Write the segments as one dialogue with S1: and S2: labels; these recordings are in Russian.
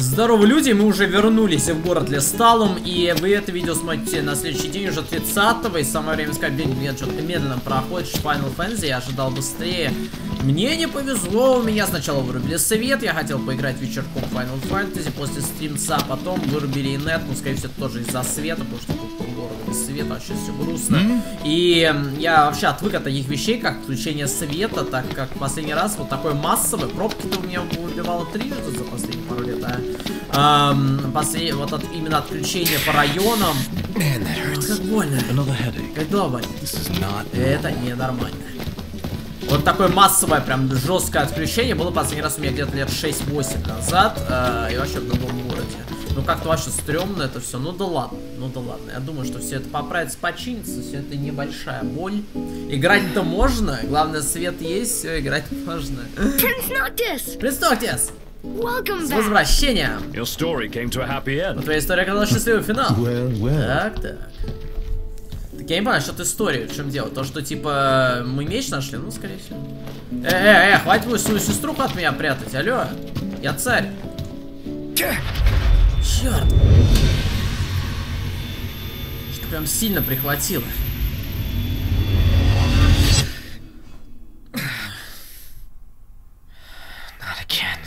S1: Здорово, люди, мы уже вернулись в город Лесталум, и вы это видео смотрите на следующий день, уже 30-го, и самое время сказать, блин, что-то медленно проходит Final Fantasy, я ожидал быстрее. Мне не повезло, у меня сначала вырубили свет, я хотел поиграть вечерком в Final Fantasy после стримца, потом вырубили инет, ну, скорее всего, тоже из-за света, потому что тут полгорода без света, вообще все грустно. Mm -hmm. И я вообще отвык от таких вещей, как включение света, так как последний раз вот такой массовый, пробки-то у меня выбивало три за последние пару лет, а эм, после, вот от, именно отключения по районам. Man, как больно. Как дома. Это ненормально. Вот такое массовое, прям жесткое отключение было последний раз у меня где-то лет 6-8 назад. Э, и вообще в другом городе. Ну как-то вообще стрёмно это все. Ну да ладно, ну да ладно. Я думаю, что все это поправится, починится. Все это небольшая боль. Играть-то можно. Главное, свет есть, все, играть можно. Принц Ноктис! Принц Ноктис! С возвращением! Your story came to a happy end. Но твоя история оказалась счастливый финал. Well, well. Так, так. Так я не понимаю, что ты история, в чем дело? То, что типа мы меч нашли? Ну, скорее всего. Э, э, э, хватит твою свою сестру от меня прятать, алло. Я царь. Черт. Что прям сильно прихватило.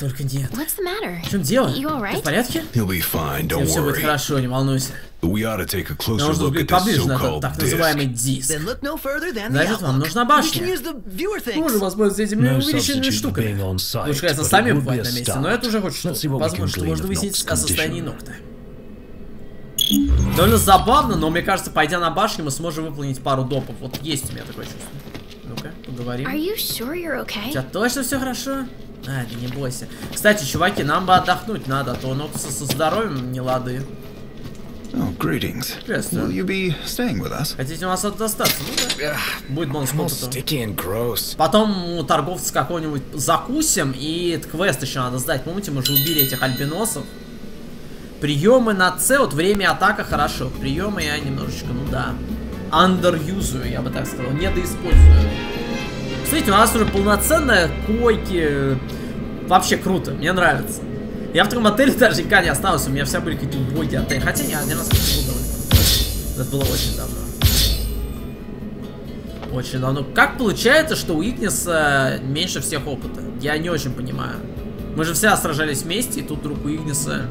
S1: Только нет. В чем дело? Ты в порядке? Fine, все будет хорошо, не волнуйся. We ought to take a closer Нужно look at поближе на этот так называемый диск. Значит, вам нужна башня. Можно воспользоваться этими no увеличенными штуками. Лучше, конечно, сами бывать на месте, но это уже хоть что-то. Возможно, что можно выяснить о состоянии ногта. Довольно забавно, но мне кажется, пойдя на башню, мы сможем выполнить пару допов. Вот есть у меня такое чувство. Ну-ка, поговорим. Sure okay? У тебя точно все хорошо? А, не бойся. Кстати, чуваки, нам бы отдохнуть надо, а то Ноктуса со здоровьем не лады.
S2: Oh, greetings. Will you be staying with us?
S1: Хотите у нас остаться? Ну, да. Будет бонус к Потом у торговца какого-нибудь закусим, и квест еще надо сдать. Помните, мы же убили этих альбиносов. Приемы на С, вот время атака хорошо. Приемы я немножечко, ну да, андерюзую, я бы так сказал, недоиспользую. Смотрите, у нас уже полноценная койки. Вообще круто, мне нравится. Я в таком отеле даже никогда не остался, у меня вся были какие-то боги отели. Хотя не, один раз Это было очень давно. Очень давно. Как получается, что у Игниса меньше всех опыта? Я не очень понимаю. Мы же все сражались вместе, и тут вдруг у Игниса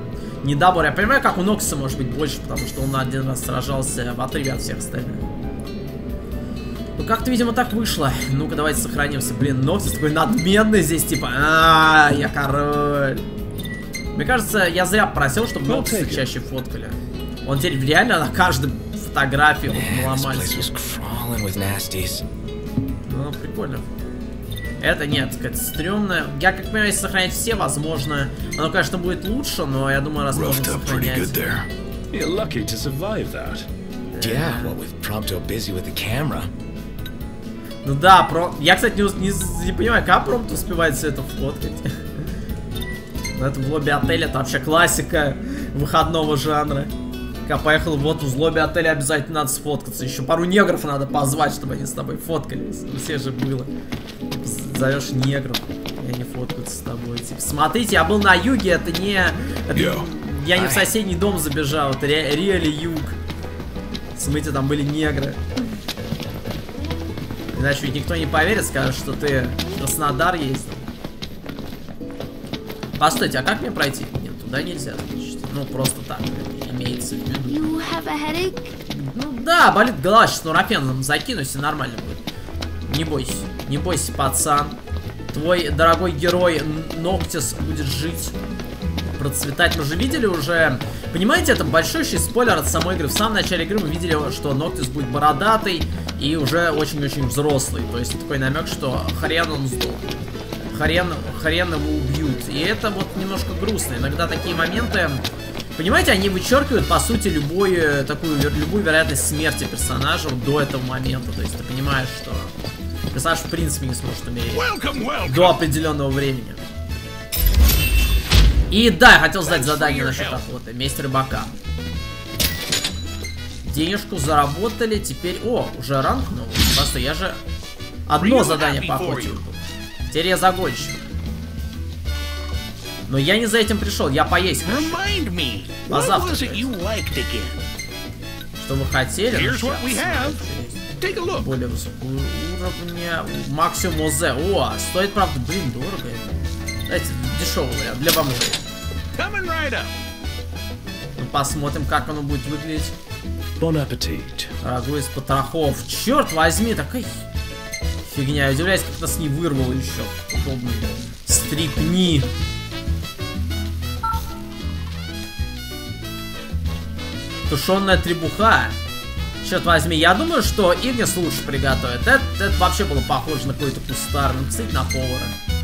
S1: не дабор. Я понимаю, как у Нокса может быть больше, потому что он один раз сражался в отрыве от всех остальных. Ну как-то, видимо, так вышло. Ну-ка, давайте сохранимся. Блин, Ноксис такой надменный здесь, типа, а, я король. Мне кажется, я зря просил, чтобы Ноксиса чаще фоткали. Он теперь реально на каждой фотографии вот маломальски. Ну, прикольно. Это нет, какая-то стрёмная. Я как понимаю, если сохранять все, возможно, оно, конечно, будет лучше, но я думаю, раз можно сохранять.
S3: You're lucky to survive that. Yeah, what with Prompto busy with the camera.
S1: Ну да, про... я, кстати, не, не, не понимаю, как Промпт успевает все это фоткать. Но это в лобби отеля, это вообще классика выходного жанра. Когда поехал вот в лобби отеля, обязательно надо сфоткаться. Еще пару негров надо позвать, чтобы они с тобой фоткались. У всех же было. Зовешь негров, и они фоткаются с тобой. Типа, смотрите, я был на юге, это не... Это, я не в соседний дом забежал, это ре, реали юг. Смотрите, там были негры. Иначе ведь никто не поверит, скажет, что ты Краснодар ездил. Постойте, а как мне пройти? Нет, туда нельзя, значит. Ну, просто так, имеется в виду. Ну да, болит голова, сейчас нурофеном закинусь и нормально будет. Не бойся, не бойся, пацан. Твой дорогой герой Ноктис будет жить, процветать. Мы же видели уже Понимаете, это большущий спойлер от самой игры. В самом начале игры мы видели, что Ноктис будет бородатый и уже очень-очень взрослый. То есть такой намек, что хрен он сдох. Хрен, хрен его убьют. И это вот немножко грустно. Иногда такие моменты... Понимаете, они вычеркивают, по сути, любую такую, любую вероятность смерти персонажа до этого момента. То есть ты понимаешь, что персонаж в принципе не сможет умереть welcome, welcome. до определенного времени. И да, я хотел сдать задание насчет охоты. Месть рыбака. Денежку заработали, теперь... О, уже ранг новый. Просто я же одно задание по охоте. Теперь я загонщик. Но я не за этим пришел, я поесть хочу. Позавтракать. Что вы хотели? Ну. Более высокого уровня. Максимум ОЗ. О, стоит, правда, блин, дорого. это. Давайте дешевый вариант, для бомжей.
S4: Coming right up.
S1: Ну, посмотрим, как оно будет выглядеть.
S3: Bon appetit.
S1: Рагу из потрохов. Черт возьми, такая фигня. Я удивляюсь, как нас не вырвало еще. Подобные стрипни. Тушеная требуха. Черт возьми, я думаю, что Игнис лучше приготовит. Это, это вообще было похоже на какой-то кустар. Ну, кстати, на повара.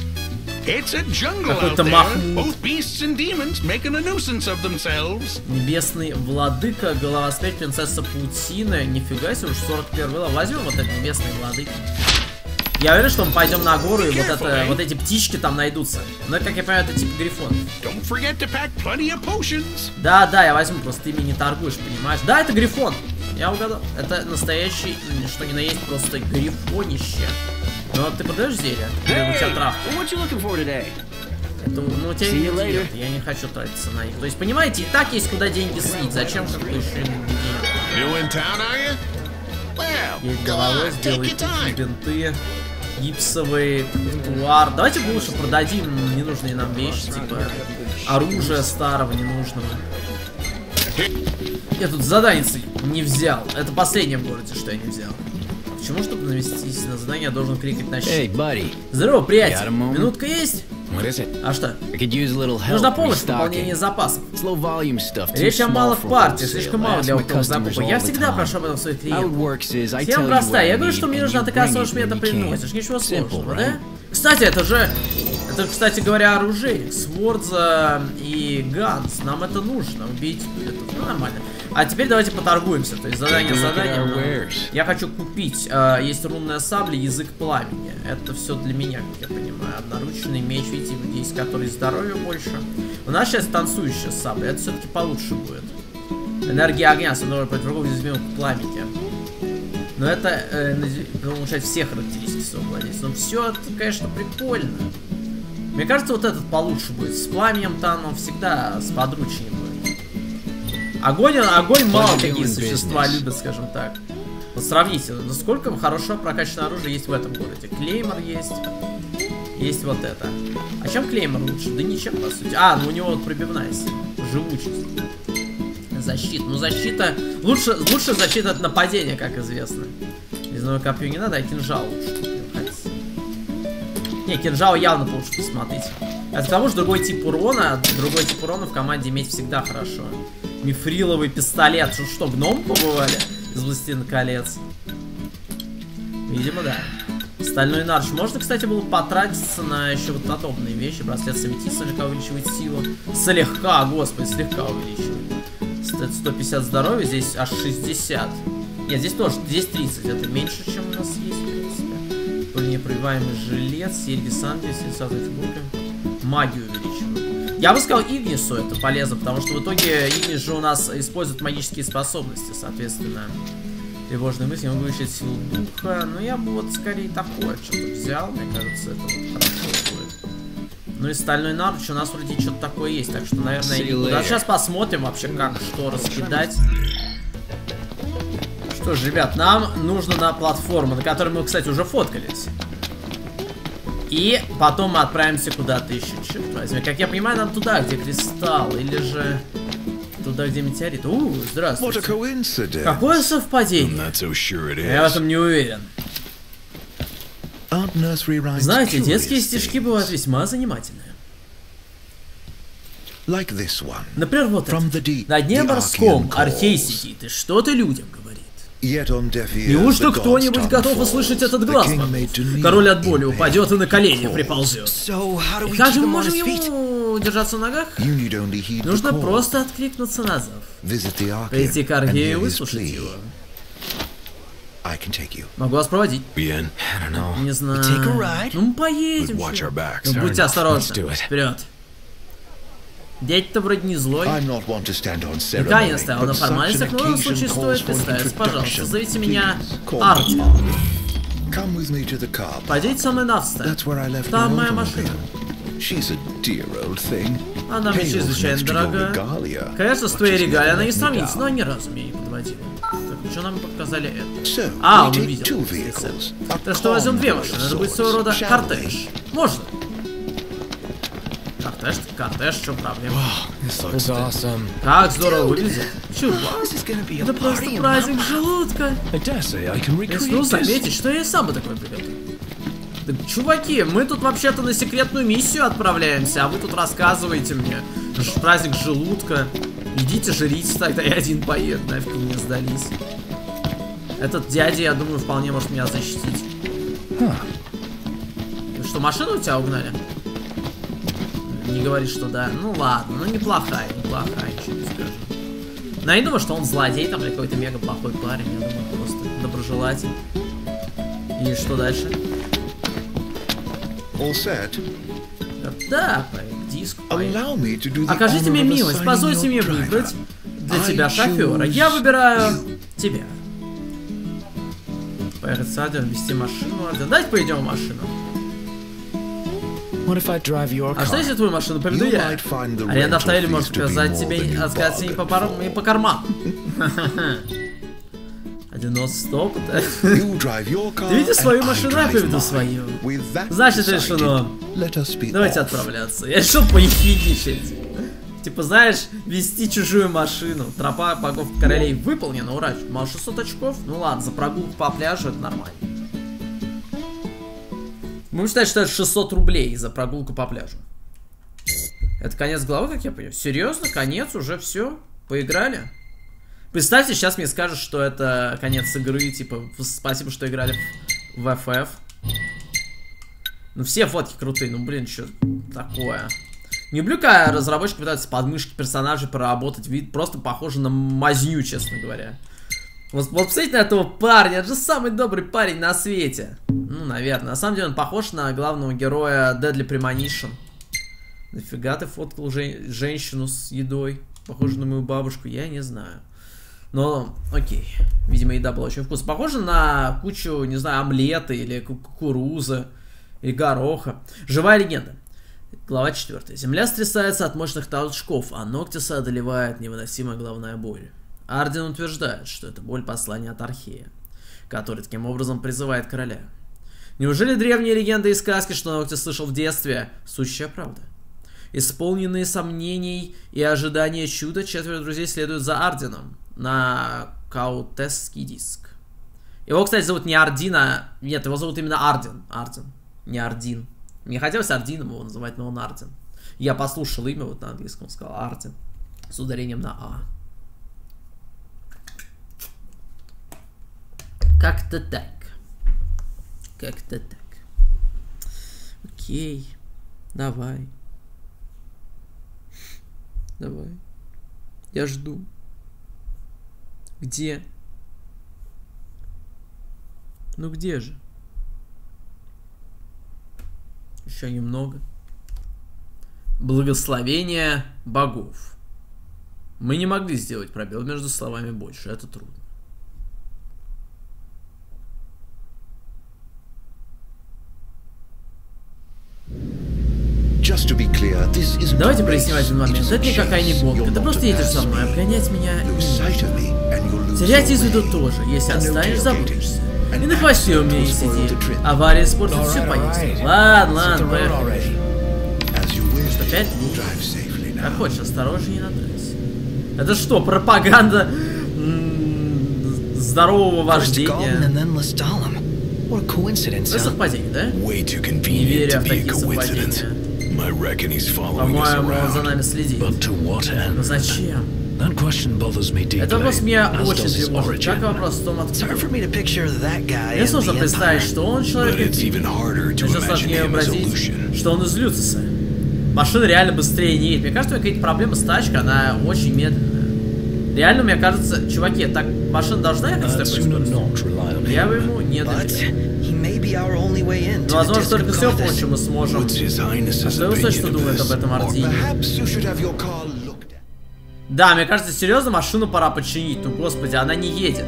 S4: It's a jungle out there. Both beasts and demons making a nuisance of themselves.
S1: Небесный владыка, голова спеть, принцесса паутины. Нифига себе, уж 41 было. Возьмем вот этот небесный владыка. Я уверен, что мы пойдем на гору, и вот, это, вот эти птички там найдутся. Но, как я понимаю, это типа грифон.
S4: Don't forget to pack plenty of potions.
S1: Да, да, я возьму, просто ты ими не торгуешь, понимаешь? Да, это грифон. Я угадал. Это настоящий, что ни на есть, просто грифонище. Но ты продаешь зелье? Или у тебя травка? Это, ну, у тебя ингредиенты,
S5: later.
S1: я не хочу тратиться на них. То есть, понимаете, и так есть куда деньги слить. Зачем еще
S4: town, are you? Well,
S1: Есть головой, сделай бинты, гипсовый тротуар. Давайте лучше продадим ненужные нам вещи, типа оружие старого, ненужного. Я тут заданицы не взял. Это последнее в городе, что я не взял. Почему, чтобы навестись на задание, я должен крикать на щит?
S5: buddy.
S1: Здорово, приятель. Минутка есть? А что? Нужна помощь в пополнении запасов. Речь о малых партиях, слишком мало для закупок.
S5: all
S1: Я всегда прошу об этом своих клиентов.
S5: you
S1: простая. Я говорю, что мне нужна такая что мне это приносишь. Ничего сложного, да? Кстати, это же... Это, кстати говоря, оружейник. Свордза и Ганс. Нам это нужно. Убить это ну, нормально. А теперь давайте поторгуемся. То есть задание
S3: wares.
S1: Я хочу купить. э, есть рунная сабля, язык пламени. Это все для меня, как я понимаю. Одноручный меч, видите, есть который здоровья больше. У нас сейчас танцующая сабля. Это все-таки получше будет. Энергия огня, особенно против врагов уязвимых к пламени. Но это э, улучшает все характеристики своего владельца. Но все это, конечно, прикольно. Мне кажется, вот этот получше будет. С пламенем-то оно всегда сподручнее будет. Огонь, огонь мало какие существа любят, скажем так. Вот сравните, насколько хорошо прокачанное оружие есть в этом городе. Клеймор есть. Есть вот это. А чем клеймор лучше? Да ничем, по сути. А, ну у него вот пробивная сила. Живучесть. Защита. Ну защита... Лучше, лучше защита от нападения, как известно. Резное копье не надо, а кинжал лучше. Не, кинжал явно получше посмотреть. Это к тому же другой тип урона. Другой тип урона в команде иметь всегда хорошо. Мифриловый пистолет. Что, что гном побывали? Из Властелина колец. Видимо, да. Стальной нарш. Можно, кстати, было потратиться на еще вот подобные вещи. Браслет Савети слегка увеличивает силу. Слегка, господи, слегка увеличивает. Стоит 150 здоровья, здесь аж 60. Нет, здесь тоже, здесь 30. Это меньше, чем у нас есть, в принципе. Пуленепробиваемый жилет, серьги сердца фигурка. Магию увеличивают. Я бы сказал Игнису это полезно, потому что в итоге Игнис же у нас использует магические способности, соответственно. Тревожные мысли, могу увеличить силу духа. Но я бы вот скорее такое что-то взял. Мне кажется, это вот хорошо будет. Ну и стальной наруч у нас вроде что-то такое есть. Так что, наверное, я не буду. А сейчас посмотрим вообще, как что раскидать. Что ж, ребят, нам нужно на платформу, на которой мы, кстати, уже фоткались. И потом мы отправимся куда-то еще. Черт возьми. Как я понимаю, нам туда, где кристалл. Или же туда, где метеорит. У, здравствуйте. Какое совпадение?
S2: So sure
S1: Я в этом не уверен. Знаете, детские стишки бывают весьма занимательные.
S2: Like.
S1: Например, вот
S2: From
S1: это.
S2: the deep,
S1: На дне морском. Архей сидит и что-то людям говорит. Неужто кто-нибудь готов услышать этот глаз? Король от боли упадет и на колени приползет.
S5: We
S1: Как же мы можем ему держаться на ногах? Нужно просто откликнуться на зов. Прийти к Архею и выслушать его. Могу вас проводить. Не знаю. Ну, мы поедем. Ну, будьте осторожны. Вперед. Дядь-то вроде не злой.
S2: I'm not one to stand on ceremony,
S1: Никогда не стоял на формальностях, но в
S2: occasion
S1: случае стоит представиться. Пожалуйста, зовите меня. Арти. Пойдите со мной на Там моя машина.
S2: She's a dear old thing.
S1: Она мне чрезвычайно
S2: regalia,
S1: Конечно, с твоей регалией она не сравнится, но ни разу меня не подводила. Так, что нам показали это? А, он увидел. Так что возьмем две машины. Это будет своего рода кортеж. Можно. Кортеж, кортеж, чем проблема?
S3: This looks awesome.
S1: Как здорово выглядит. Чувак, это просто праздник желудка. Если ну заметить, что я сам бы такое приготовил. Так, чуваки, мы тут вообще-то на секретную миссию отправляемся, а вы тут рассказываете мне. Праздник желудка. Идите жрите тогда, я один поеду, нафиг мне сдались. Этот дядя, я думаю, вполне может меня защитить.
S3: Huh.
S1: Что, машину у тебя угнали? Не говори, что да. Ну ладно, ну неплохая, неплохая, ничего не скажу. Но я не думаю, что он злодей там или какой-то мега плохой парень. Я думаю, просто доброжелатель. И что дальше?
S2: All set.
S1: Да, по диску. Окажите мне милость, позвольте мне выбрать для тебя шофера. Я выбираю тебя. Поехать с Адио, вести машину. Адио. Давайте поедем в машину. А что если твою машину поведу я? Аренда автомобиля может сказать тебе
S2: you
S1: отказаться не по,
S2: bargained.
S1: пар... не по карману. Один стоп. Ты видишь свою машину, я поведу свою. Значит, решено. Давайте отправляться. Я решил поехидничать. Типа, знаешь, вести чужую машину. Тропа богов королей выполнена, ура. Мало 600 очков? Ну ладно, за прогулку по пляжу это нормально. Будем считать, что это 600 рублей за прогулку по пляжу. Это конец главы, как я понимаю? Серьезно? Конец? Уже все? Поиграли? Представьте, сейчас мне скажут, что это конец игры, типа, спасибо, что играли в FF. Ну, все фотки крутые, ну, блин, что такое. Не люблю, когда разработчики пытаются подмышки персонажей проработать, вид просто похоже на мазню, честно говоря. Вот, вот посмотрите на этого парня, это же самый добрый парень на свете. Ну, наверное. На самом деле он похож на главного героя Deadly Premonition. Нафига ты фоткал жен- женщину с едой, похожую на мою бабушку, я не знаю. Но, окей. Видимо, еда была очень вкусная. Похоже на кучу, не знаю, омлета или ку- кукурузы, или гороха. Живая легенда. Глава 4. Земля стрясается от мощных толчков, а Ноктиса одолевает невыносимая головная боль. Арден утверждает, что это боль послания от Архея, который таким образом призывает короля. Неужели древние легенды и сказки, что Ноктис слышал в детстве, сущая правда? Исполненные сомнений и ожидания чуда, четверо друзей следуют за Арденом на Каутесский диск. Его, кстати, зовут не Ардин, а... Нет, его зовут именно Арден. Арден. Не Ардин. Мне хотелось Ардином его называть, но он Арден. Я послушал имя вот на английском, сказал Арден. С ударением на А. Как-то так. Как-то так. Окей. Давай. Давай. Я жду. Где? Ну где же? Еще немного. Благословение богов. Мы не могли сделать пробел между словами больше. Это трудно.
S2: Just to be clear, this It is a
S1: Это никакая не гонка. Ты просто едешь
S2: pass
S1: мной. Обгонять меня...
S2: Lose
S1: Терять из виду тоже. Если останешь, забудешься. И на хвосте у меня не сиди. Авария испортит
S3: Alright,
S1: поездку. Ладно, ладно, поехали. Опять
S2: now.
S1: Как хочешь, осторожнее на трассе. Это что, пропаганда здорового вождения? Это совпадение, да? Не
S6: to
S1: в такие совпадения. По-моему, он за нами следит.
S3: But to what
S1: Но
S3: end?
S1: зачем?
S3: That question bothers me deeply.
S1: Это вопрос меня очень тревожит. Как
S3: origin.
S1: вопрос в том, откуда.
S5: It's hard for me to picture that guy
S1: Мне
S5: in
S1: сложно представить,
S5: Empire.
S1: что он
S6: But
S1: человек
S6: it's even harder to
S1: Еще
S6: imagine
S1: сложнее вообразить, что он из Люциса. Машина реально быстрее не едет. Мне кажется, у меня какие-то проблемы с тачкой, она очень медленная. Реально, мне кажется, чуваки, так машина должна ехать с такой скоростью? Я
S3: him.
S1: бы ему не доверял. Но,
S5: the
S1: возможно, только все помощью мы сможем.
S6: What's his highness's
S1: Что думает об этом
S2: Or
S1: Ардине?
S2: perhaps you should have your car looked at.
S1: Да, мне кажется, серьезно, машину пора починить. Ну, господи, она не едет.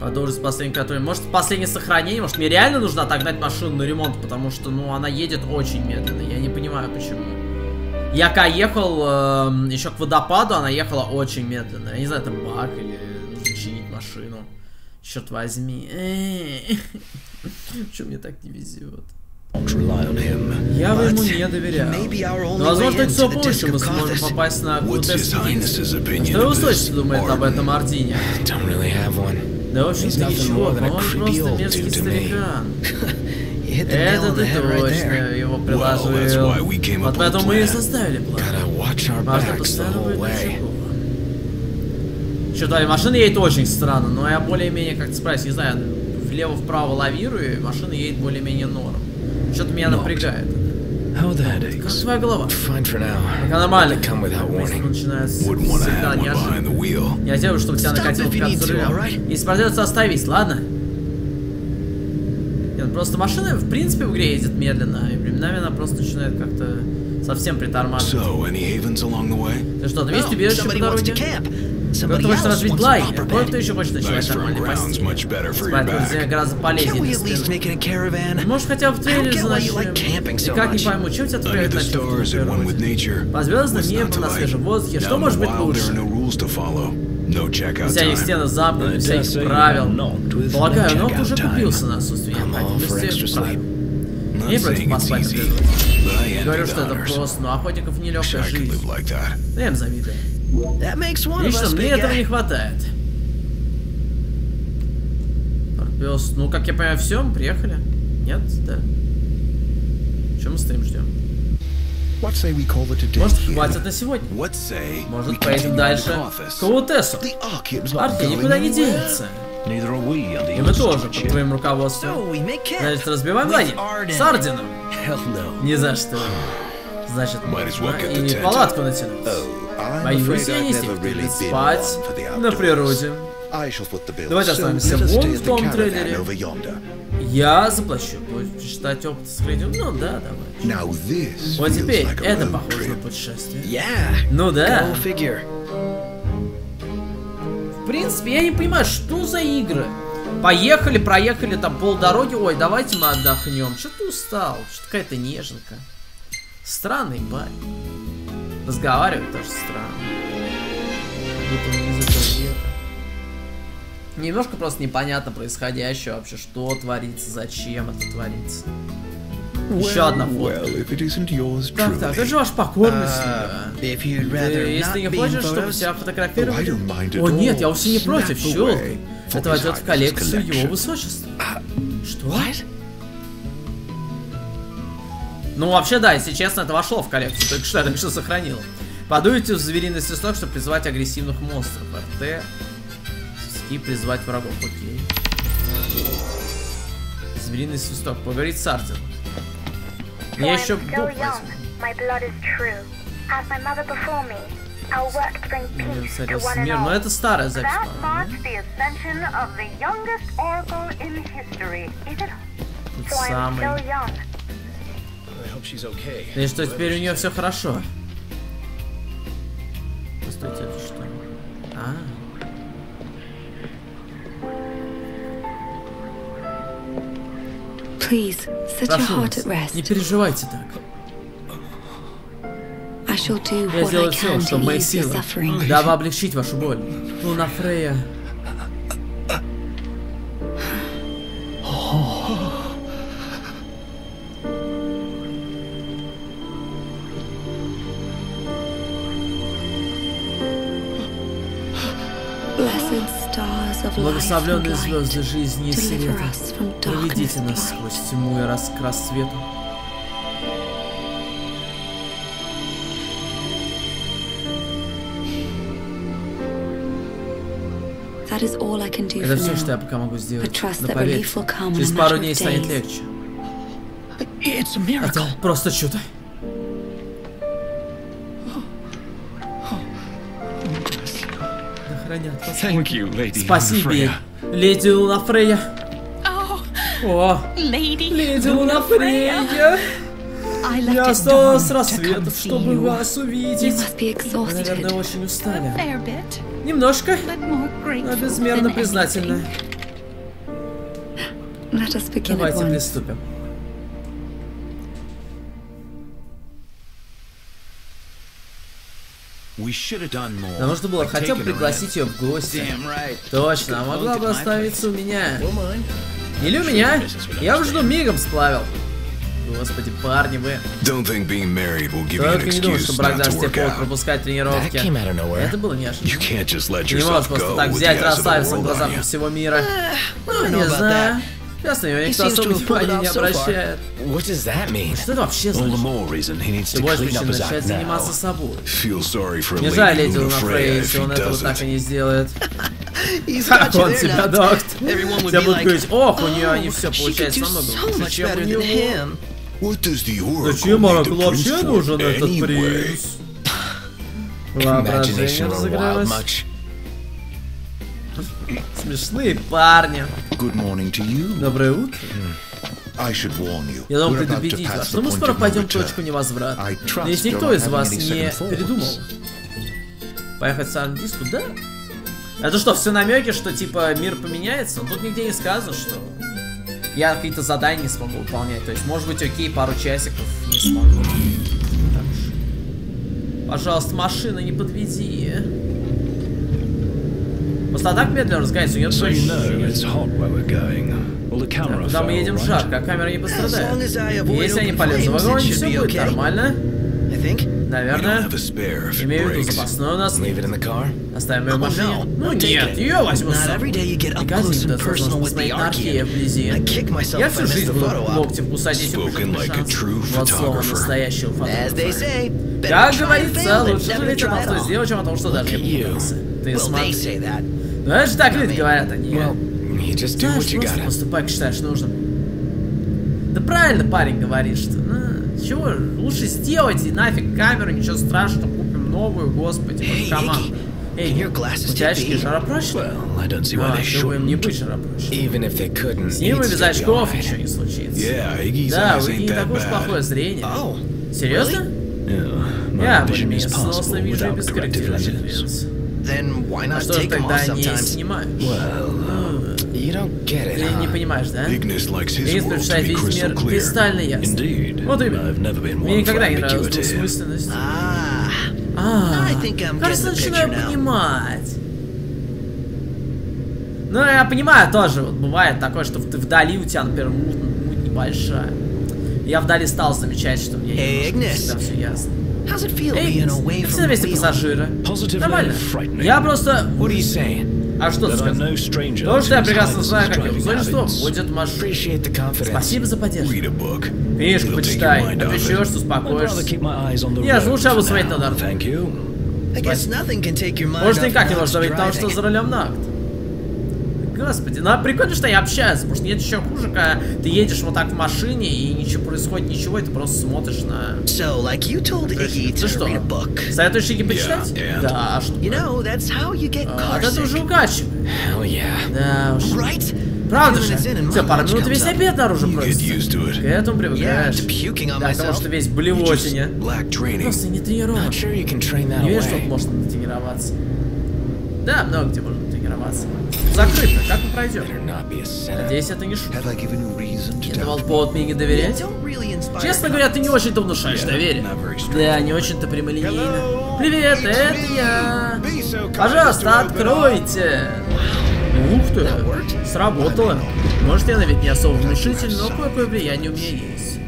S1: Продолжить последний который. Может, последнее сохранение? Может, мне реально нужно отогнать машину на ремонт, потому что, ну, она едет очень медленно. Я не понимаю, почему. Я когда ехал э, еще к водопаду, она ехала очень медленно. Я не знаю, это баг или нужно чинить машину. Черт возьми. Почему мне так не везет? Я бы ему не
S5: only
S1: Но, возможно,
S5: way
S1: с его помощью мы сможем попасть на
S6: What's
S1: Кутес
S6: his highness's opinion
S1: Что
S6: this
S1: высочество думает об этом? Ордине? Да, в общем-то, ничего, по-моему, просто мерзкий старикан. Это ты точно его приложил. Вот поэтому мы и составили план. Важно постоянно быть начеку. Что-то машина едет очень странно, но я более-менее, как-то справюсь, не знаю, влево-вправо лавирую, и машина едет более-менее норм. Что-то меня напрягает. Как твоя голова? Пока нормально. Начинается всегда неожиданно. Я делаю, чтобы тебя накатил
S5: need
S1: за рулем. Если придется остановись, ладно? Нет, просто машина, в принципе, в игре едет медленно, и временами она просто начинает как-то совсем притормаживать.
S6: So?
S1: Ты что, месте
S5: Well,
S1: убежище по дороге?
S5: Wants a
S1: лагерь,
S5: proper
S1: кое-кто
S5: bed.
S1: еще хочет ночевать
S6: ground's
S1: постели.
S6: much better for your
S1: Спать
S6: back.
S1: нельзя гораздо полезнее
S5: we
S1: для
S5: at least
S1: спины.
S5: make it a caravan?
S1: Может, хотя бы в трейлере
S5: camping so
S1: Никак не пойму, чем тебя
S6: Under
S1: цепляет
S6: the
S1: ночевки
S6: stars
S1: в
S6: and one with
S1: природе?
S6: nature.
S1: По
S6: not
S1: небу, на свежем воздухе. Что может быть
S6: wild, there are
S1: лучше?
S6: no rules to follow. No checkout
S1: Вся их
S6: time.
S1: стены замкнуты,
S3: I
S1: всяких правил. Полагаю,
S3: no
S1: Нокт уже купился на отсутствие
S3: I'm all for
S1: необходимости правил. Не против поспать Говорю, что это просто, но охотников нелегкая жизнь.
S6: live like that.
S1: Да я им завидую. Лично мне этого не хватает. Пес, ну как я понимаю, все, мы приехали? Нет? Да. Чем мы стоим, ждем?
S2: What say we call it a day
S1: Может,
S2: here?
S1: хватит на сегодня?
S6: What say we
S1: Может, поедем
S6: to
S1: дальше к
S2: not
S1: Архи никуда не денется.
S6: Neither are we under
S1: И мы тоже под твоим руководством. Значит, разбиваем лагерь. С Арденом.
S6: Hell no.
S1: Ни за что. Значит, и палатку натянуть. Боюсь, я не сильно спать на природе. Давайте
S2: us
S1: вон в том трейлере. Я заплачу. Будешь читать опыт сохранил? Ну да, давай. Вот теперь это похоже на путешествие.
S5: Yeah.
S1: Ну да. В принципе, я не понимаю, что за игры. Поехали, проехали там полдороги. Ой, давайте мы отдохнем. Что ты устал? Что какая-то неженка. Странный парень. Разговаривать тоже странно. Как. Немножко просто непонятно происходящее вообще, что творится, зачем это творится. Еще одна
S2: Well,
S1: фотка.
S2: isn't yours
S1: Так, это же ваш покорный
S5: Uh,
S1: если не хочешь, чтобы себя
S2: Oh,
S1: фотографировали... О нет, я вовсе не против,
S2: Snap
S1: щелк.
S2: away for
S1: Это войдет в коллекцию его высочества. Что? Ну, вообще, да, если честно, это вошло в коллекцию, только что я так что сохранил. Подуйте в звериный свисток, чтобы призвать агрессивных монстров. РТ. И призвать врагов, окей. Звериный свисток, поговорить с. Я
S7: I'm
S1: еще дух Мне мир, но это старая запись, по-моему. самый. И что теперь у нее все хорошо. Постойте, это что? А.
S8: Please, set your
S1: Прошу
S8: heart
S1: вас,
S8: at rest.
S1: не переживайте так.
S8: I shall do
S1: Я
S8: what I
S1: сделаю все,
S8: can
S1: что в
S8: to
S1: моих
S8: ease your
S1: силах,
S8: suffering.
S1: дабы облегчить вашу боль. Луна Фрея. Благословленные звезды жизни и света. Проведите нас сквозь тьму и раскрас свету.
S8: That is all I can do
S1: Это
S8: for
S1: все, что я пока могу сделать.
S8: But trust
S1: Но
S8: that
S1: поверьте,
S8: relief will come in
S1: через пару дней станет
S8: days.
S1: легче.
S5: It's a miracle.
S1: Это просто чудо.
S4: Thank you, Lady
S1: Спасибо, леди Луна Фрея.
S9: Oh,
S1: О,
S9: lady.
S1: леди Луна Фрея.
S9: I left
S1: Я осталась с
S9: see
S1: чтобы
S9: you.
S1: вас
S8: You
S1: увидеть.
S8: must be
S1: Вы, наверное, очень
S9: A
S1: устали.
S9: fair bit,
S1: Немножко, но
S9: grateful
S1: безмерно
S9: than
S1: признательна.
S9: anything.
S8: Let us begin at
S1: Давайте
S8: once.
S1: приступим.
S6: We should have done more.
S1: Нам нужно было хотя бы пригласить ее в гости. Точно, а могла бы остановиться у меня. Или у меня. Я уже жду мигом сплавил. Господи, парни вы. Только не думаю, что брак даст тебе повод пропускать тренировки. Это было неожиданно. Ты не можешь просто так взять красавицу
S2: you.
S1: всего мира. Ну,
S5: know
S1: не
S5: about
S1: знаю. Него
S5: He
S1: никто особо внимания не обращает.
S3: What does that mean?
S1: Что это вообще
S6: All the
S1: значит?
S6: more reason he needs
S1: Ты
S6: to
S1: больше
S6: clean up
S1: причин
S6: his
S1: начать
S6: act
S1: заниматься
S6: now.
S1: собой.
S2: Feel sorry for
S1: Не жаль Леди Фрей, если он этого так и не сделает. Он тебя
S5: now.
S1: докт?
S5: Everyone would
S1: Все
S5: be
S1: будут говорить, ох, у нее не все получается намного
S5: so
S1: лучше,
S5: much
S1: чем у
S5: better than
S1: него.
S5: him.
S2: What does the Oracle
S1: Зачем Оракул вообще нужен этот
S2: anyway?
S1: принц?
S3: Imagination
S1: Воображение разыгралось. Смешные парни.
S2: Good morning to you.
S1: Доброе утро.
S2: I should warn you.
S1: Я должен предупредить вас, что мы скоро пойдем в точку невозврата. Но если никто из вас не передумал поехать в Сан-Диску, да? Это что, все намеки, что типа мир поменяется? Тут нигде не сказано, что я какие-то задания не смогу выполнять. То есть, может быть, окей, пару часиков не смогу. Пожалуйста, машина, не подведи. Просто так медленно разгоняется, у нее
S6: camera
S1: Куда мы едем жарко, а камера не пострадает.
S5: as I
S1: И
S5: avoid
S1: Если они полезут в огонь, все будет
S5: okay.
S1: нормально. Наверное. Имею в виду запасной у нас. Оставим ее в машине. Ну нет, ее возьму с собой. Не каждый день
S5: with
S1: посмотреть на
S5: Archean.
S1: вблизи. Я всю жизнь буду локтем кусать,
S2: true
S1: Вот слово настоящего фотографа. Как говорится, лучше жалеть о том, что сделал, чем о том, что даже не
S3: you.
S1: попытался. Ты смотри. Ну это же так люди говорят они. Знаешь, просто поступай, как считаешь нужным. Да правильно парень говорит, что ну, чего, лучше сделать и нафиг камеру, ничего страшного, купим новую, господи,
S5: Hey. Iggy,
S1: Эй, у тебя очки жаропрочные?
S6: Well,
S1: А, им не быть жаропрочными. С ним
S3: you'd
S1: и без очков ничего не случится.
S2: Yeah,
S1: Да, у Игги не такое уж плохое зрение.
S5: Oh,
S1: Серьезно?
S6: Yeah,
S1: Я более-менее
S6: is
S1: сносно вижу без корректировки.
S5: Then why
S1: А
S5: not
S1: что же тогда не снимаешь?
S3: You don't get it,
S1: Ты не
S3: huh?
S1: понимаешь, да?
S2: Ignis likes his
S1: Игнис предпочитает весь
S2: crystal
S1: мир
S2: clear.
S1: кристально.
S6: Indeed.
S1: Вот именно.
S6: I've never been
S1: Мне никогда не нравилась двусмысленность.
S5: Ah,
S1: А,
S5: I think I'm
S1: кажется, начинаю понимать. Ну, я понимаю тоже, вот бывает такое, что ты вдали у тебя, например, муть, муть небольшая. Я вдали стал замечать, что мне
S5: Hey,
S1: немножко всегда все ясно. Эй, на месте пассажира. Нормально. Я просто... А что ты сказал? То, что я прекрасно знаю, как его.
S3: Appreciate the confidence.
S1: Спасибо за поддержку.
S2: Read a book.
S1: Книжку почитай,
S6: rather
S1: успокоишься.
S6: keep my eyes on the
S1: Нет,
S6: road
S1: лучше я буду смотреть на дорогу.
S6: Thank you.
S5: I guess nothing can take your mind
S1: Может,
S5: off
S1: никак не можешь забыть того, что за рулем на акт. Господи, ну а прикольно, что они общаются, потому что нет еще хуже, когда ты едешь вот так в машине и ничего происходит, ничего, и ты просто смотришь на...
S5: So, like you told Iggy
S1: Ты
S5: to
S1: что,
S5: read a book.
S1: советуешь Игги почитать?
S2: Yeah, and-
S1: Да, а что?
S5: You know, that's how you get
S1: А, этого уже укачивает.
S3: Hell yeah.
S1: Да уж.
S5: Right?
S1: Правда же? Все,
S5: lunch
S1: минут весь обед наружу
S2: to
S1: К этому привыкаешь. Да, потому что весь блевотине. Просто не тренирован.
S3: Sure
S1: Не веришь, что можно тренироваться? Да, много где можно тренироваться. Закрыто, как мы пройдем? Надеюсь, это не шутка. Был
S2: me?
S1: повод мне не доверять? Честно говоря, ты не очень-то внушаешь доверие. Да, не очень-то прямолинейно. Привет, это я. Пожалуйста, откройте. Ты, сработало. Может, я на вид не особо внушительный, но кое-какое влияние у меня есть.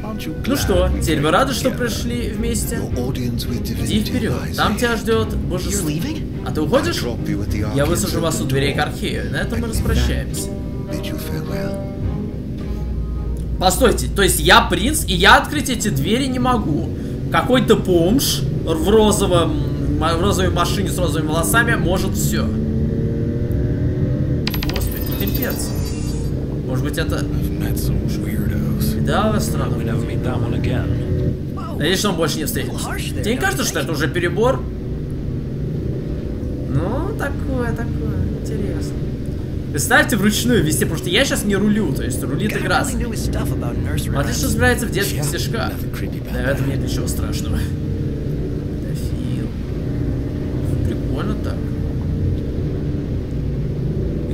S1: Ну что, теперь
S2: got
S1: рады, что пришли вместе? Иди вперед, там тебя ждет божество. А ты уходишь? Я высажу вас у дверей к Архею. На этом мы распрощаемся. Постойте, то есть я принц, и я открыть эти двери не могу. Какой-то бомж в розовом, в розовой машине с розовыми волосами может все. Имперцы. Может быть это... Да, странно. Надеюсь, что он больше не встретится. Тебе не кажется, что это уже перебор? Ну, такое, такое. Интересно. Представьте вручную вести, потому что я сейчас не рулю, то есть рулит игра. Он отлично
S5: rhymes.
S1: разбирается в детских стишках.
S3: about
S1: Да, в этом нет ничего страшного. Прикольно так.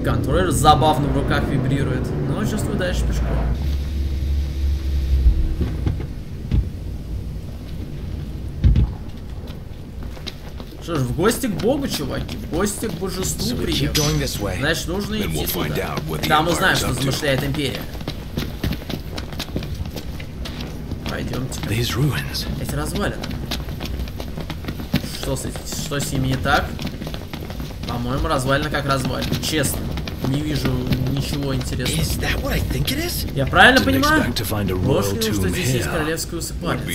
S1: Контроллер забавно в руках вибрирует. Ну путешествую дальше пешком. Что ж, в гости к Богу, чуваки, в гости к божеству приехали. Значит, нужно идти
S2: the
S1: Там узнаем, что замышляет Империя. Пойдемте. Эти развалины. Что с, что с ними не так? По-моему, развалина как развалина. Честно. Не вижу ничего интересного. Я правильно понимаю? Ложь ли, что здесь есть королевская усыпальница?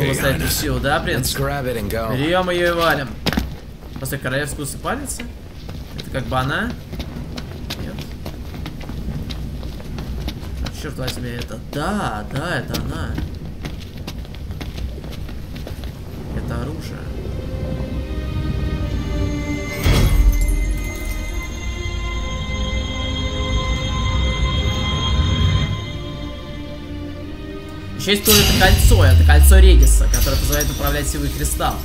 S2: Hey,
S1: стать
S2: Highness.
S1: всего, да, принц? Берем ее и валим. После королевскую усыпальница? Это как бы она? Нет. А, Черт возьми, это да, да, это она. Это оружие. Еще есть тоже это кольцо, это кольцо Региса, которое позволяет управлять силой кристалла.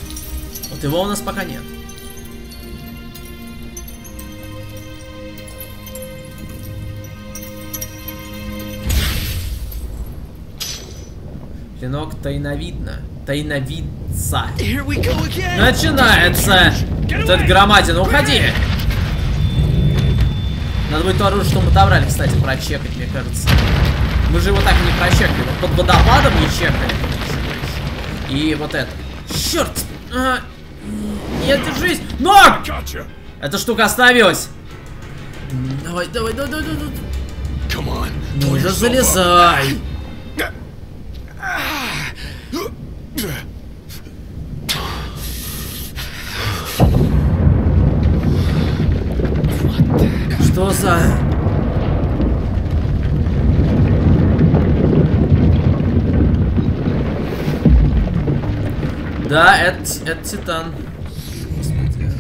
S1: Вот его у нас пока нет. Клинок тайновидно. Тайновидца. Начинается! Этот громадин, уходи! Надо будет то оружие, что мы отобрали, кстати, прочекать, мне кажется. Мы же его так и не прочекали. Под водопадом не чекали. И вот это. Черт! А, Нет, держись! Но! Эта штука остановилась. Давай, давай, давай, давай, давай.
S2: Come on.
S1: Ну
S2: up.
S1: залезай. Что за... Да, это, это Титан. Господи.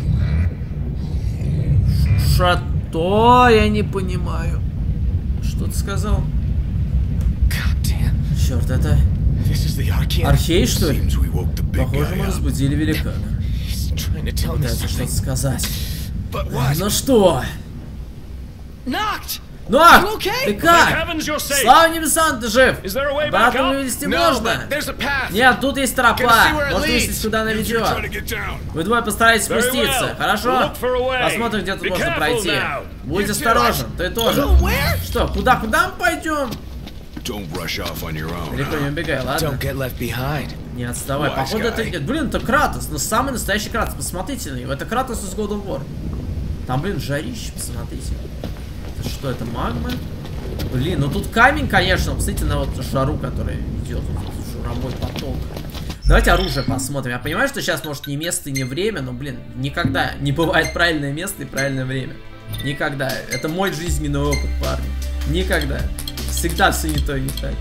S1: Что? Я не понимаю. Что ты сказал? Черт, это. Архей, что ли? Похоже, мы разбудили великана. Пытается что-то сказать.
S3: What?
S1: Ну что?
S5: Knocked.
S1: Ну, а, ты как? Слава небесам, ты жив! Обратно вывести можно? Нет, тут есть тропа. Может выяснить, куда она ведет.
S2: get down.
S1: Вы двое постарайтесь спуститься, хорошо? Посмотрим, где тут можно пройти. Будь осторожен, ты тоже. Что, куда, куда мы пойдем? Далеко не убегай, ладно? Не отставай. Походу это... Блин, это Кратос. Ну, самый настоящий Кратос. Посмотрите на него. Это Кратос из God of War. Там, блин, жарище, посмотрите. Что, это магма? Блин, ну тут камень, конечно. Посмотрите на вот жару, которая идет. Вот журовой поток. Давайте оружие посмотрим. Я понимаю, что сейчас, может, не место и не время, но, блин, никогда не бывает правильное место и правильное время. Никогда. Это мой жизненный опыт, парни. Никогда. Всегда все не то и не так.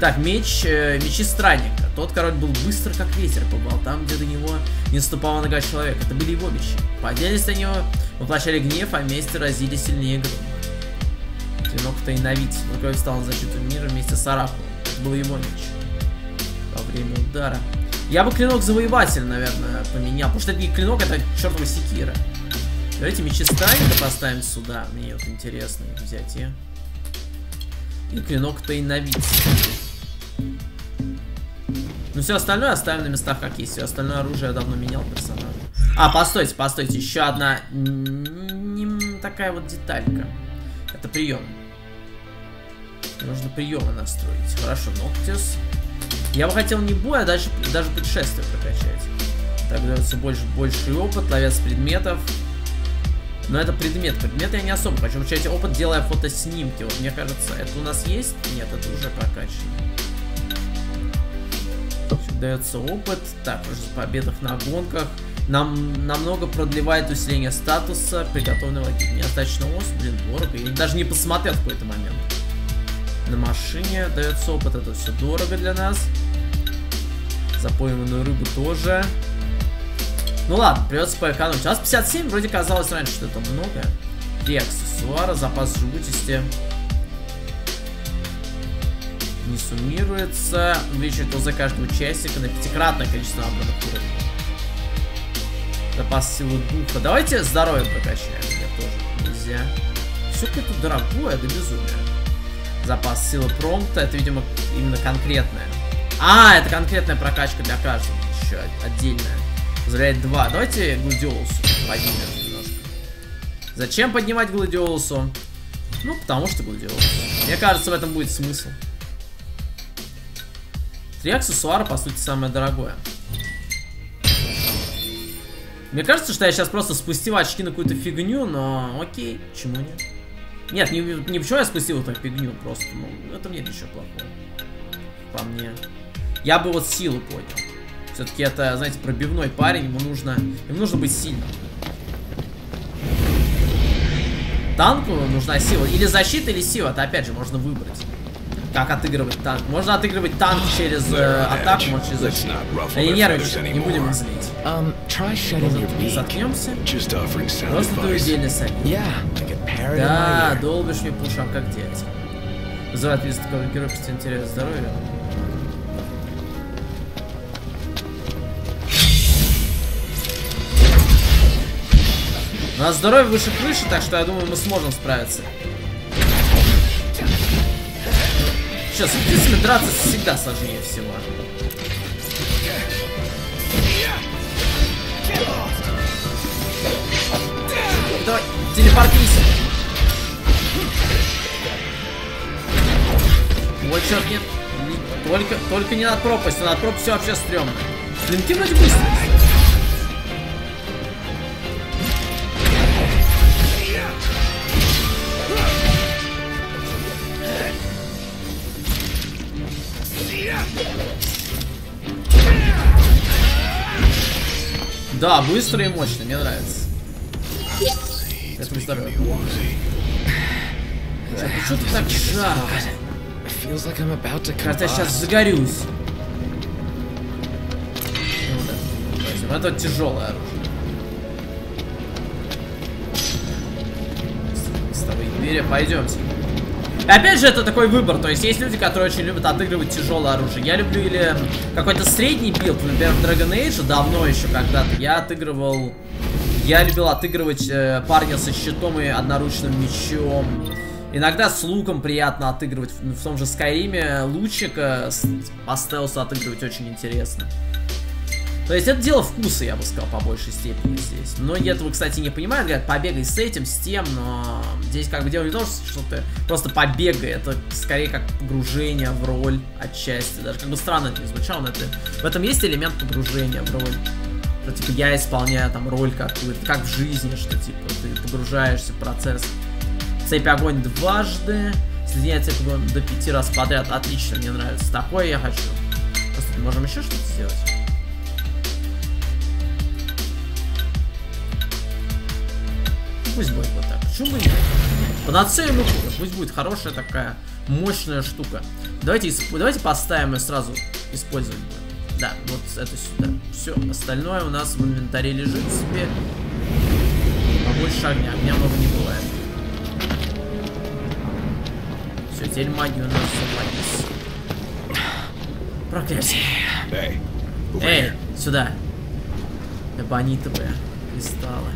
S1: Так, меч, э, мечи странника. Тот король был быстро, как ветер, побывал там, где до него не ступала нога человека. Это были его мечи. По отдельности они воплощали гнев, а вместе разили сильнее грома. Клинок тайновидец. Он кровь встал на защиту мира вместе с. Это был его меч. Во время удара. Я бы клинок завоеватель, наверное, поменял. Потому что это не клинок, это чертова секира. Давайте мечи странника поставим сюда. Мне вот интересно взять и... И клинок тайновидец. Ну все остальное оставим на местах как есть. Все остальное оружие я давно менял персонажа. А, постойте, постойте. Еще одна такая вот деталька. Это прием. Нужно приемы настроить. Хорошо, Ноктис. Я бы хотел не бой, а дальше даже путешествие прокачать. Так дается больше, больший опыт, ловец предметов. Но это предмет. Предмет я не особо хочу получать опыт, делая фотоснимки. Вот мне кажется, это у нас есть? Нет, это уже прокачано. Дается опыт. Так, уже в победах на гонках. Нам намного продлевает усиление статуса. Приготовленного недостаточно ос. Блин, дорого. Я даже не посмотрел в какой-то момент. На машине дается опыт. Это все дорого для нас. За пойманную рыбу тоже. Ну ладно, придется поэкономить. У нас 57, вроде казалось раньше, что это много. Три аксессуара, запас живучести. Не суммируется. Увеличивает ОЗ каждого участника на пятикратное количество набранных уровней. Запас силы духа. Давайте здоровье прокачаем. Нет, тоже нельзя. все какое-то дорогое до безумия. Запас силы промпта, это, видимо, именно конкретная. А, это конкретная прокачка для каждого. Еще отдельная. Позволяет два. Давайте Гладиолусу поднимем немножко. Зачем поднимать Гладиолусу? Ну, потому что Гладиолус. Мне кажется, в этом будет смысл. Три аксессуара, по сути, самое дорогое. Мне кажется, что я сейчас просто спустил очки на какую-то фигню, но окей, почему нет? Нет, не, не почему я спустил эту фигню, просто, ну, это мне ничего плохого. По мне. Я бы вот силу поднял. Все-таки это, знаете, пробивной парень, ему нужно, ему нужно быть сильным. Танку нужна сила. Или защита, или сила. Это опять же можно выбрать. Как отыгрывать танк. Можно отыгрывать танк через э, атаку, можно через защиту. Да не нервничай, не будем их злить.
S3: Um,
S1: заткнемся. Просто твой отдельный совет.
S3: Yeah,
S1: Да, долбишь мне по ушам, как дядя. Вызывает визит такого героя, просто интерес здоровья. У нас здоровье выше крыши, так что я думаю, мы сможем справиться. Сейчас, с птицами драться всегда сложнее всего. Давай, телепортись. Вот черт, нет. Не- Только, только не над пропастью, над пропастью вообще стрёмно. Клинки вроде быстрые. Да, быстро и мощно, мне нравится. Это здорово. Что ты так жарко? Кажется, я сейчас загорюсь. Ну да, возьмем. Это тяжелое оружие. Листовые двери, пойдемте. Опять же, это такой выбор. То есть есть люди, которые очень любят отыгрывать тяжелое оружие. Я люблю или какой-то средний build, например, в Dragon Age, давно еще когда-то, я отыгрывал... Я любил отыгрывать э, парня со щитом и одноручным мечом. Иногда с луком приятно отыгрывать. В, том же Скайриме лучика с- по стелсу отыгрывать очень интересно. То есть это дело вкуса, я бы сказал, по большей степени здесь. Многие этого, кстати, не понимают, говорят, побегай с этим, с тем, но здесь как бы дело не в том, что ты просто побегай, это скорее как погружение в роль отчасти, даже как бы странно это не звучало, но это, в этом есть элемент погружения в роль. Что, типа, я исполняю там роль какую-то, как в жизни, что, типа, ты погружаешься в процесс. Цепь огонь дважды, соединяет цепь огонь до пяти раз подряд, отлично, мне нравится. Такое я хочу. Просто можем еще что-то сделать? Пусть будет вот так. Почему бы нет? Панацея ну. Пусть будет хорошая такая мощная штука. Давайте, исп- давайте поставим и сразу использовать. Да, вот это сюда. Все, остальное у нас в инвентаре лежит себе. Побольше огня. Огня много не бывает. Все, теперь магия у нас завалилась. Проклятие. Эй, сюда. Эбонитовые кристаллы.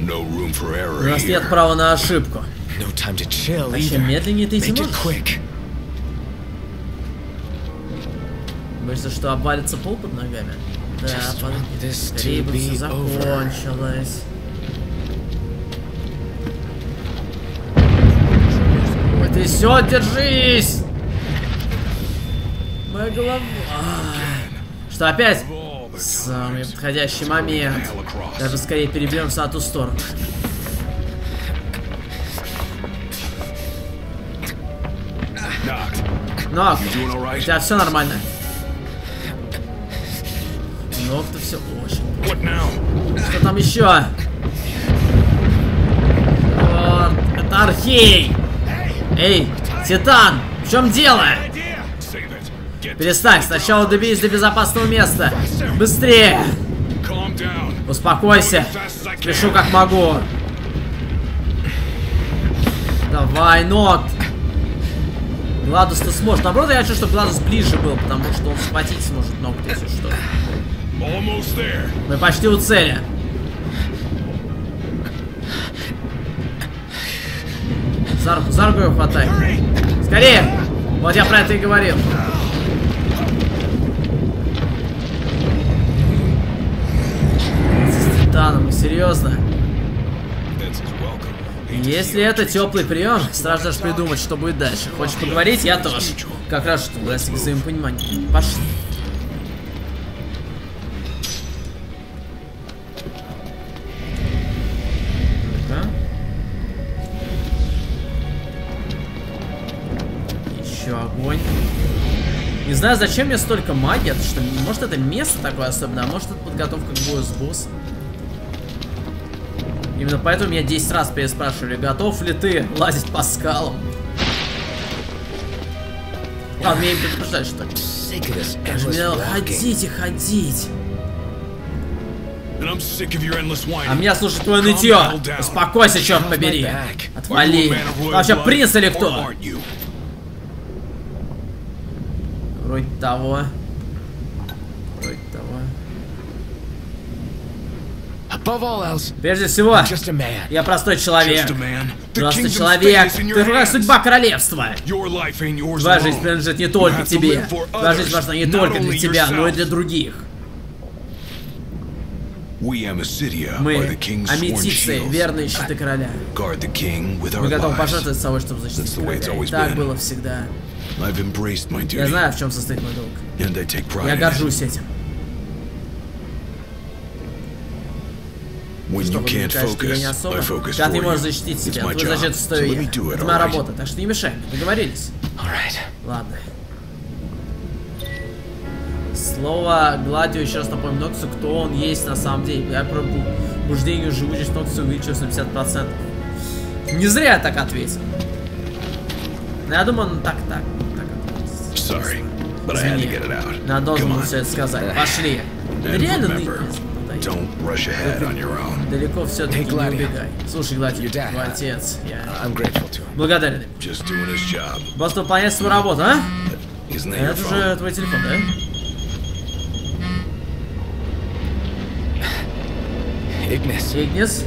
S1: У
S2: error
S1: нас нет права на ошибку.
S3: No time to chill
S1: А чем
S3: either.
S1: медленнее ты можешь?
S3: quick.
S1: Боишься, что обвалится пол под ногами? Да,
S3: Just
S1: под...
S3: want this to
S1: скорее бы
S3: be
S1: все
S3: over.
S1: закончилось. Ой, ты все, держись! Моя голова. А, Что опять? Самый подходящий момент. Даже скорее перебьемся на ту сторону.
S2: All
S1: у тебя все нормально. Ног-то все очень. Что там еще? Вот, это Архей! Эй, Титан, в чем дело? Перестань, сначала доберись до безопасного места. Быстрее! Успокойся. Пишу как могу. Давай, Нот. Гладус ты сможешь. Наоборот, я хочу, чтобы Гладус ближе был, потому что он схватить сможет ногу, если что. Мы почти у цели. За руку, за руку его хватай. Скорее! Вот я про это и говорил. Серьезно. Если это теплый прием, страшно даже придумать, что будет дальше. Хочешь поговорить? Я тоже. Как раз что, достиг взаимопонимания. Пошли. Еще огонь. Не знаю, зачем мне столько магии, что, может это место такое особенное, а может это подготовка к бою с боссом. Именно поэтому меня 10 раз переспрашивали, готов ли ты лазить по скалам. Ладно, меня не предупреждать, что мне надо
S3: walking.
S1: ходить. А меня слушает твое нытье. Успокойся, черт побери. Отвали. Ты вообще принц или кто? Вроде того. Вроде того.
S3: Above all else,
S1: Прежде всего,
S3: just a man.
S1: я простой человек.
S2: Just a man. The
S1: Просто человек.
S2: hands.
S1: судьба королевства.
S2: Your life ain't yours
S1: Твоя жизнь принадлежит не только
S2: have to
S1: тебе. Твоя жизнь
S2: others,
S1: важна не только для тебя, но и для других. Мы,
S2: are the king's sworn
S1: аметицы,
S2: shields.
S1: верные щиты короля.
S2: Guard the king with
S1: Мы
S2: our
S1: готовы
S2: lives.
S1: пожертвовать собой, чтобы защитить
S2: That's the way it's
S1: короля. И
S2: always
S1: так
S2: been.
S1: было всегда.
S2: I've embraced my
S1: Я
S2: duty,
S1: знаю, в чем состоит мой долг. Я горжусь этим. Что что я не особо. Когда ты можешь защитить себя,
S2: so
S1: стою
S2: let
S1: я. Это моя работа, так что не мешай. Договорились? Ладно. Слово Гладио, еще раз напомню, Ноксу, кто он есть на самом деле. Я про пробуждение живучесть Ноксу увеличилась на 50%. Не зря я так ответил. Я думаю, он так, так, так ответил.
S2: Sorry,
S1: Извини. Надо должен был все это сказать. Пошли. Да реально
S2: remember,
S1: ныть.
S2: Don't rush ahead on your own.
S1: Далеко все-таки
S3: Hey,
S1: не убегай. Слушай, Гладио, твой отец, я
S3: I'm grateful to him.
S1: благодарен.
S2: Just doing his job.
S1: Просто выполнять свою работу, а? Это же твой телефон, да?
S3: Ignis.
S1: Игнис?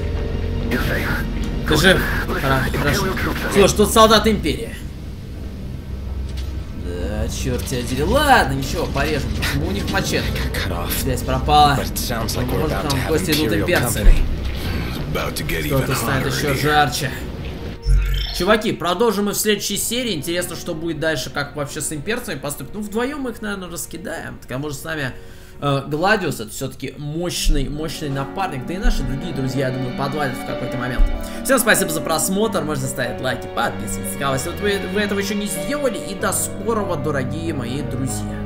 S1: Ты жив? Хорошо. Слушай, тут солдат Империи. Черт тебя дери. Ладно, ничего, порежем. Почему у них мачете? Связь пропала.
S3: Like we're
S1: Может, там гости идут имперцы. Что-то станет еще жарче. Чуваки, продолжим мы в следующей серии. Интересно, что будет дальше, как вообще с имперцами поступить. Ну, вдвоем мы их, наверное, раскидаем. Так, а может, с нами Гладиус, это все-таки мощный, мощный напарник. Да и наши другие друзья, я думаю, подвалят в какой-то момент. Всем спасибо за просмотр. Можете ставить лайки, подписываться. Если вот вы, вы этого еще не сделали. И до скорого, дорогие мои друзья.